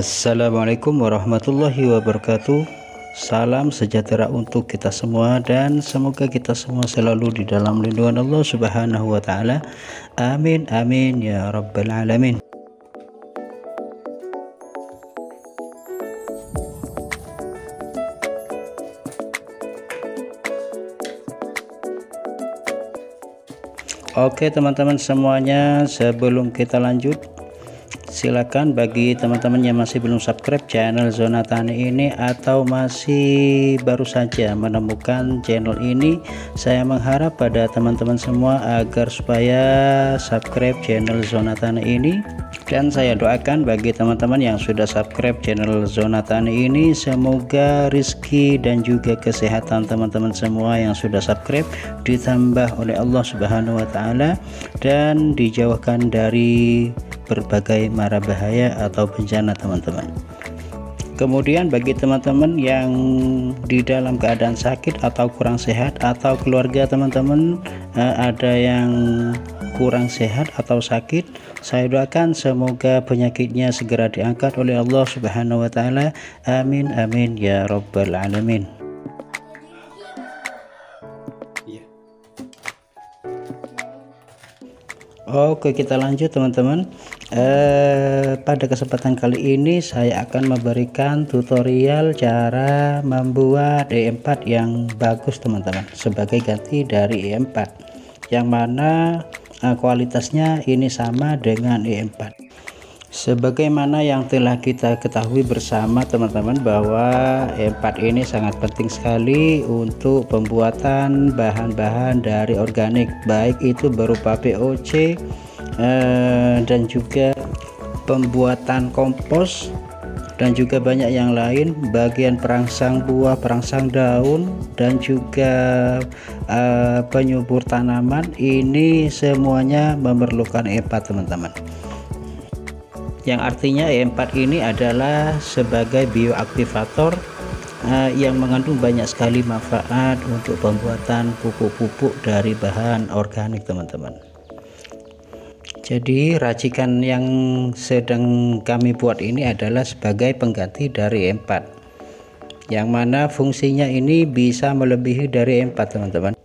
Assalamualaikum warahmatullahi wabarakatuh Salam sejahtera untuk kita semua dan semoga kita semua selalu di dalam lindungan Allah Subhanahu wa taala. Amin amin ya rabbal alamin. Oke teman-teman semuanya sebelum kita lanjut silakan bagi teman-teman yang masih belum subscribe channel zona tani ini atau masih baru saja menemukan channel ini saya mengharap pada teman-teman semua agar supaya subscribe channel zona tani ini dan saya doakan bagi teman-teman yang sudah subscribe channel zona tani ini semoga rizki dan juga kesehatan teman-teman semua yang sudah subscribe ditambah oleh Allah subhanahu wa ta'ala dan dijauhkan dari berbagai mara bahaya atau bencana teman-teman. Kemudian bagi teman-teman yang di dalam keadaan sakit atau kurang sehat atau keluarga teman-teman eh, ada yang kurang sehat atau sakit saya doakan semoga penyakitnya segera diangkat oleh Allah subhanahu wa ta'ala. Amin amin ya rabbal alamin. Oke kita lanjut teman-teman. Eh, pada kesempatan kali ini saya akan memberikan tutorial cara membuat E4 yang bagus teman-teman sebagai ganti dari E4 yang mana kualitasnya ini sama dengan E4 sebagaimana yang telah kita ketahui bersama teman-teman bahwa E4 ini sangat penting sekali untuk pembuatan bahan-bahan dari organik baik itu berupa POC eh, dan juga pembuatan kompos dan juga banyak yang lain bagian perangsang buah perangsang daun dan juga eh, penyubur tanaman. Ini semuanya memerlukan E4 teman-teman. Yang artinya E4 ini adalah sebagai bioaktivator uh, yang mengandung banyak sekali manfaat untuk pembuatan pupuk-pupuk dari bahan organik teman-teman jadi racikan yang sedang kami buat ini adalah sebagai pengganti dari E4 yang mana fungsinya ini bisa melebihi dari E4 teman-teman.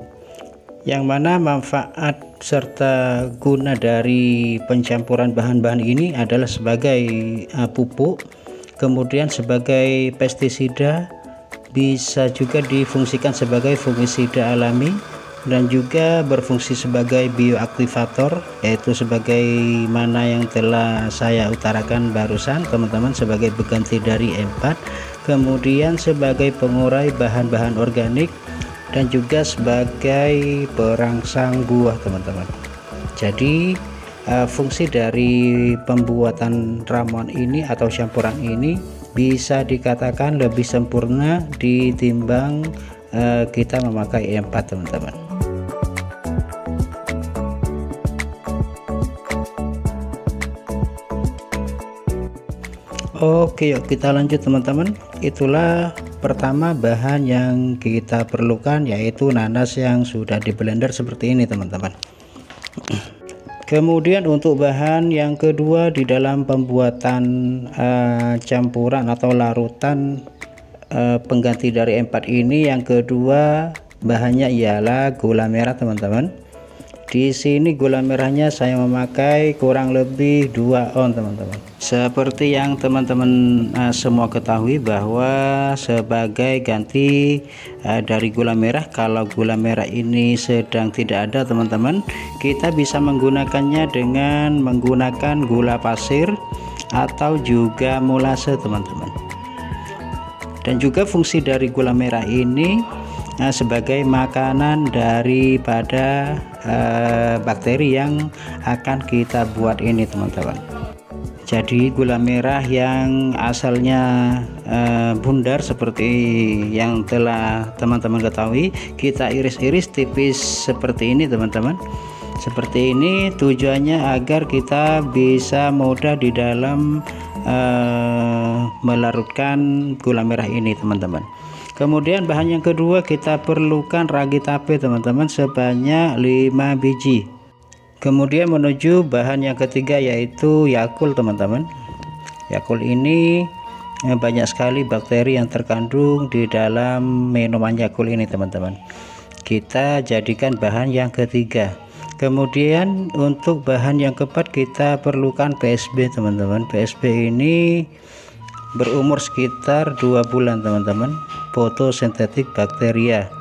Yang mana manfaat serta guna dari pencampuran bahan-bahan ini adalah sebagai uh, pupuk kemudian sebagai pestisida bisa juga difungsikan sebagai fungisida alami dan juga berfungsi sebagai bioaktivator yaitu sebagai mana yang telah saya utarakan barusan teman-teman sebagai pengganti dari E4 kemudian sebagai pengurai bahan-bahan organik dan juga sebagai perangsang buah teman-teman. Jadi uh, fungsi dari pembuatan ramuan ini atau campuran ini bisa dikatakan lebih sempurna ditimbang uh, kita memakai E4 teman-teman Oke yuk kita lanjut teman-teman. Itulah pertama bahan yang kita perlukan yaitu nanas yang sudah di blender seperti ini teman-teman. Kemudian untuk bahan yang kedua di dalam pembuatan uh, campuran atau larutan uh, pengganti dari empat ini yang kedua bahannya ialah gula merah teman-teman di sini gula merahnya saya memakai kurang lebih 2 on teman-teman. Seperti yang teman-teman uh, semua ketahui bahwa sebagai ganti uh, dari gula merah kalau gula merah ini sedang tidak ada teman-teman kita bisa menggunakannya dengan menggunakan gula pasir atau juga mulase teman-teman. Dan juga fungsi dari gula merah ini uh, sebagai makanan daripada uh, bakteri yang akan kita buat ini teman-teman. Jadi gula merah yang asalnya uh, bundar seperti yang telah teman-teman ketahui kita iris-iris tipis seperti ini teman-teman. Seperti ini tujuannya agar kita bisa mudah di dalam uh, melarutkan gula merah ini teman-teman kemudian bahan yang kedua kita perlukan ragi tape teman-teman sebanyak 5 biji. Kemudian menuju bahan yang ketiga yaitu yakul teman-teman. Yakult ini eh, banyak sekali bakteri yang terkandung di dalam minuman Yakult ini teman-teman. Kita jadikan bahan yang ketiga. Kemudian untuk bahan yang keempat kita perlukan PSB teman-teman. PSB ini berumur sekitar dua bulan teman-teman. Fotosintetik bakteria.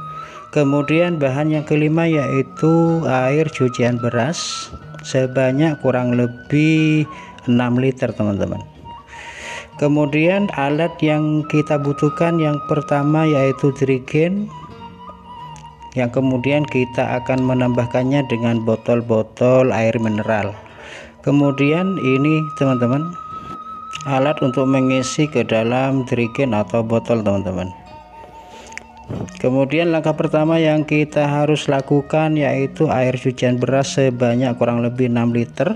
Kemudian bahan yang kelima yaitu air cucian beras. Sebanyak kurang lebih 6 liter teman-teman. Kemudian alat yang kita butuhkan yang pertama yaitu trigen yang kemudian kita akan menambahkannya dengan botol-botol air mineral. Kemudian ini teman-teman alat untuk mengisi ke dalam trigen atau botol teman-teman. Kemudian langkah pertama yang kita harus lakukan yaitu air cucian beras sebanyak kurang lebih 6 liter.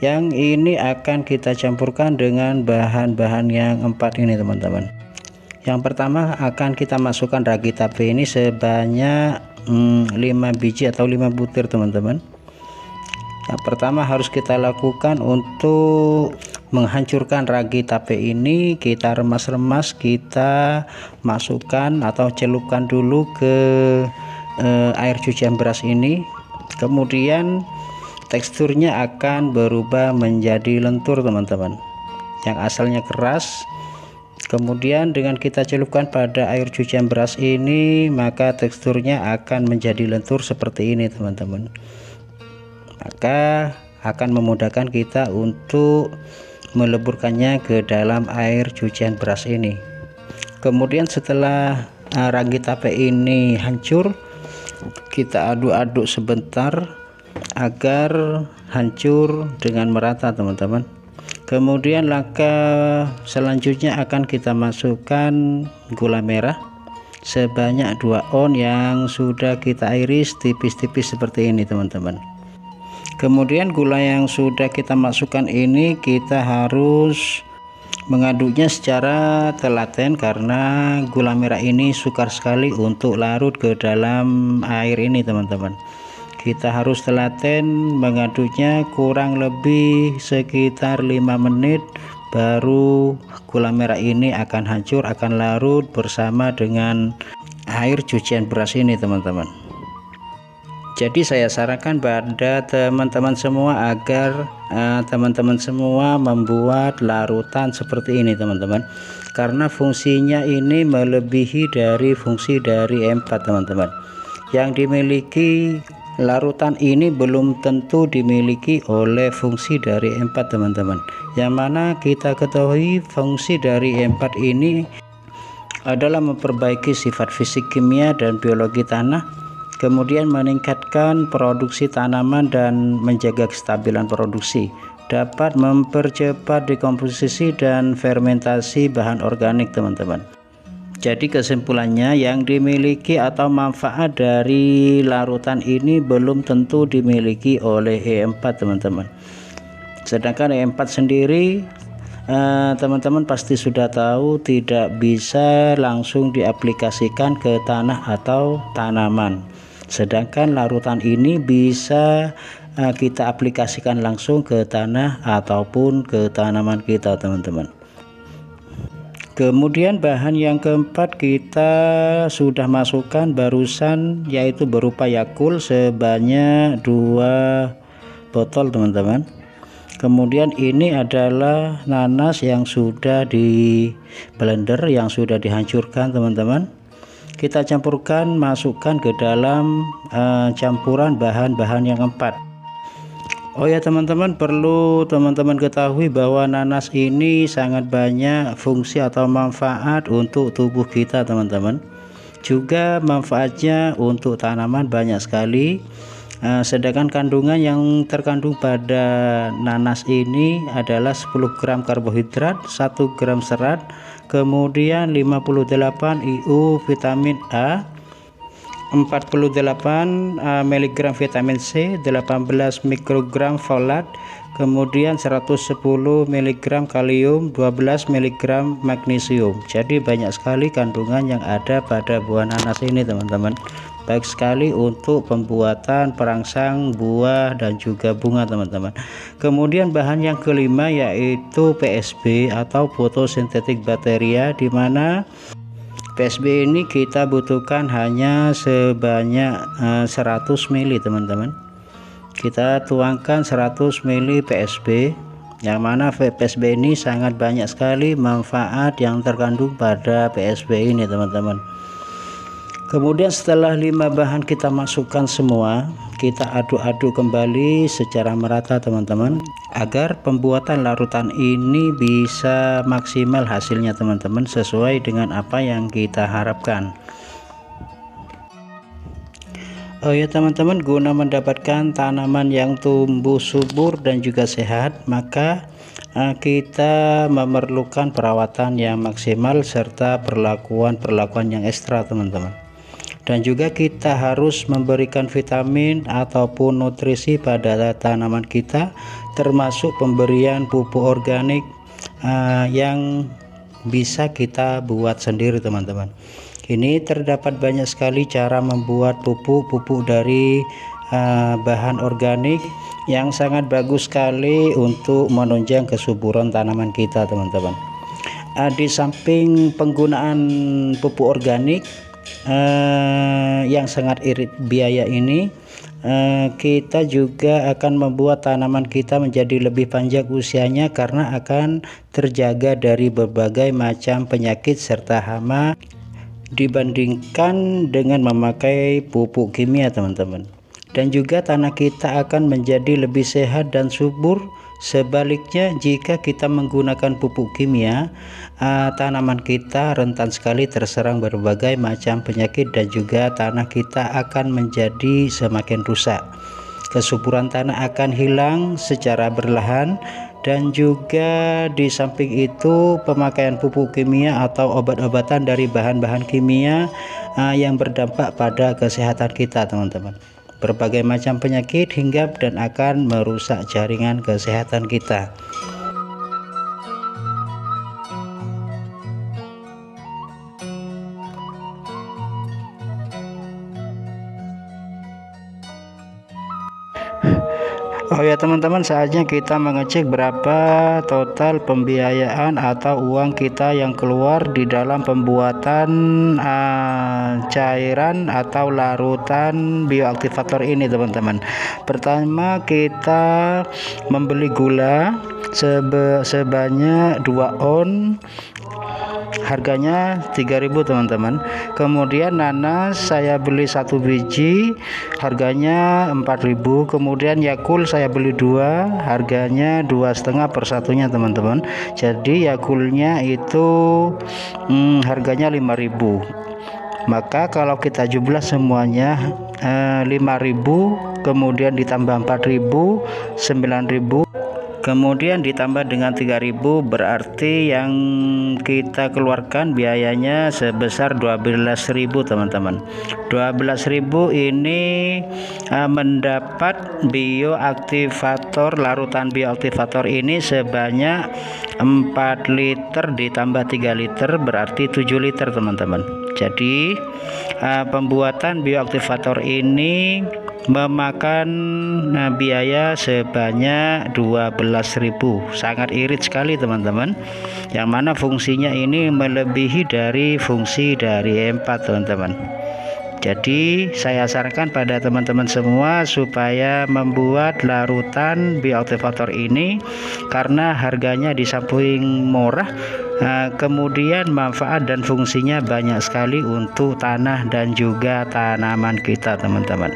Yang ini akan kita campurkan dengan bahan-bahan yang empat ini teman-teman. Yang pertama akan kita masukkan ragi tape ini sebanyak hmm, 5 biji atau 5 butir teman-teman. Yang pertama harus kita lakukan untuk menghancurkan ragi tape ini kita remas-remas kita masukkan atau celupkan dulu ke eh, air cucian beras ini. Kemudian teksturnya akan berubah menjadi lentur teman-teman yang asalnya keras. Kemudian dengan kita celupkan pada air cucian beras ini maka teksturnya akan menjadi lentur seperti ini teman-teman. Maka akan memudahkan kita untuk meleburkannya ke dalam air cucian beras ini. Kemudian setelah uh, ragi tape ini hancur kita aduk-aduk sebentar agar hancur dengan merata teman-teman. Kemudian langkah selanjutnya akan kita masukkan gula merah. Sebanyak 2 on yang sudah kita iris tipis-tipis seperti ini teman-teman kemudian gula yang sudah kita masukkan ini kita harus mengaduknya secara telaten karena gula merah ini sukar sekali untuk larut ke dalam air ini teman-teman. Kita harus telaten mengaduknya kurang lebih sekitar 5 menit baru gula merah ini akan hancur akan larut bersama dengan air cucian beras ini teman-teman jadi saya sarankan pada teman-teman semua agar eh, teman-teman uh, semua membuat larutan seperti ini teman-teman. Karena fungsinya ini melebihi dari fungsi dari M4 teman-teman. Yang dimiliki larutan ini belum tentu dimiliki oleh fungsi dari empat teman-teman. Yang mana kita ketahui fungsi dari empat ini adalah memperbaiki sifat fisik kimia dan biologi tanah kemudian meningkatkan produksi tanaman dan menjaga kestabilan produksi dapat mempercepat dekomposisi dan fermentasi bahan organik teman-teman jadi kesimpulannya yang dimiliki atau manfaat dari larutan ini belum tentu dimiliki oleh E4 teman-teman. Sedangkan E4 sendiri eh, teman-teman eh, pasti sudah tahu tidak bisa langsung diaplikasikan ke tanah atau tanaman. Sedangkan larutan ini bisa eh, kita aplikasikan langsung ke tanah ataupun ke tanaman kita teman-teman. Kemudian bahan yang keempat kita sudah masukkan barusan yaitu berupa yakul sebanyak dua botol teman-teman. Kemudian ini adalah nanas yang sudah di blender yang sudah dihancurkan teman-teman kita campurkan masukkan ke dalam uh, campuran bahan-bahan yang empat Oh ya teman-teman perlu teman-teman ketahui bahwa nanas ini sangat banyak fungsi atau manfaat untuk tubuh kita teman-teman. Juga manfaatnya untuk tanaman banyak sekali uh, sedangkan kandungan yang terkandung pada nanas ini adalah 10 gram karbohidrat 1 gram serat kemudian 58 IU vitamin A 48 uh, mg vitamin C 18 mikrogram folat kemudian 110 mg kalium 12 mg magnesium. Jadi banyak sekali kandungan yang ada pada buah nanas ini teman-teman baik sekali untuk pembuatan perangsang buah dan juga bunga teman-teman. Kemudian bahan yang kelima yaitu PSB atau fotosintetik bateria di mana PSB ini kita butuhkan hanya sebanyak uh, 100 ml teman-teman. Kita tuangkan 100 ml PSB yang mana PSB ini sangat banyak sekali manfaat yang terkandung pada PSB ini teman-teman kemudian setelah lima bahan kita masukkan semua kita aduk-aduk kembali secara merata teman-teman agar pembuatan larutan ini bisa maksimal hasilnya teman-teman sesuai dengan apa yang kita harapkan. Oh ya teman-teman guna mendapatkan tanaman yang tumbuh subur dan juga sehat maka uh, kita memerlukan perawatan yang maksimal serta perlakuan-perlakuan yang ekstra teman-teman dan juga kita harus memberikan vitamin ataupun nutrisi pada tanaman kita termasuk pemberian pupuk organik uh, yang bisa kita buat sendiri teman-teman. Ini terdapat banyak sekali cara membuat pupuk-pupuk dari uh, bahan organik yang sangat bagus sekali untuk menunjang kesuburan tanaman kita teman-teman. Uh, di samping penggunaan pupuk organik uh, yang sangat irit biaya ini uh, kita juga akan membuat tanaman kita menjadi lebih panjang usianya karena akan terjaga dari berbagai macam penyakit serta hama dibandingkan dengan memakai pupuk kimia teman-teman. Dan juga tanah kita akan menjadi lebih sehat dan subur Sebaliknya, jika kita menggunakan pupuk kimia, uh, tanaman kita rentan sekali terserang berbagai macam penyakit dan juga tanah kita akan menjadi semakin rusak. Kesuburan tanah akan hilang secara berlahan dan juga di samping itu pemakaian pupuk kimia atau obat-obatan dari bahan-bahan kimia uh, yang berdampak pada kesehatan kita, teman-teman berbagai macam penyakit hinggap dan akan merusak jaringan kesehatan kita. Oh ya teman-teman saatnya kita mengecek berapa total pembiayaan atau uang kita yang keluar di dalam pembuatan uh, cairan atau larutan bioaktivator ini teman-teman. Pertama kita membeli gula sebanyak 2 on harganya 3000 teman-teman. Kemudian nanas saya beli satu biji. Harganya 4000 kemudian yakul saya beli dua. Harganya dua setengah per satunya teman-teman. Jadi yakulnya itu hmm, harganya 5000 maka kalau kita jumlah semuanya eh, 5000 kemudian ditambah 4000 9000 kemudian ditambah dengan 3000 berarti yang kita keluarkan biayanya sebesar 12.000 teman-teman. 12.000 ini uh, mendapat bioaktivator larutan bioaktivator ini sebanyak 4 liter ditambah 3 liter berarti 7 liter teman-teman. Jadi uh, pembuatan bioaktivator ini memakan biaya sebanyak 12.000 sangat irit sekali teman-teman. Yang mana fungsinya ini melebihi dari fungsi dari M4 teman-teman. Jadi saya sarankan pada teman-teman semua supaya membuat larutan bioaktivator ini karena harganya di samping murah nah, kemudian manfaat dan fungsinya banyak sekali untuk tanah dan juga tanaman kita teman-teman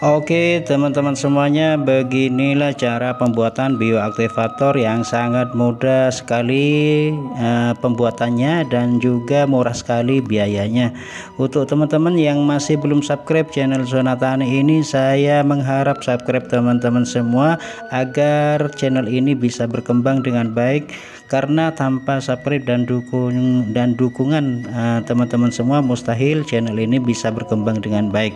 Oke teman-teman semuanya beginilah cara pembuatan bioaktivator yang sangat mudah sekali uh, pembuatannya dan juga murah sekali biayanya. Untuk teman-teman yang masih belum subscribe channel Zona Tani ini saya mengharap subscribe teman-teman semua agar channel ini bisa berkembang dengan baik. Karena tanpa subscribe dan dukung dan dukungan eh, teman-teman semua mustahil channel ini bisa berkembang dengan baik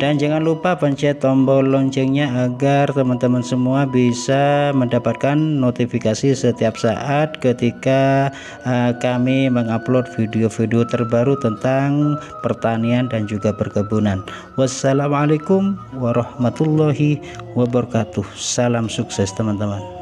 dan jangan lupa pencet tombol loncengnya agar teman-teman semua bisa mendapatkan notifikasi setiap saat ketika uh, kami mengupload video-video terbaru tentang pertanian dan juga perkebunan. Wassalamualaikum warahmatullahi wabarakatuh. Salam sukses teman-teman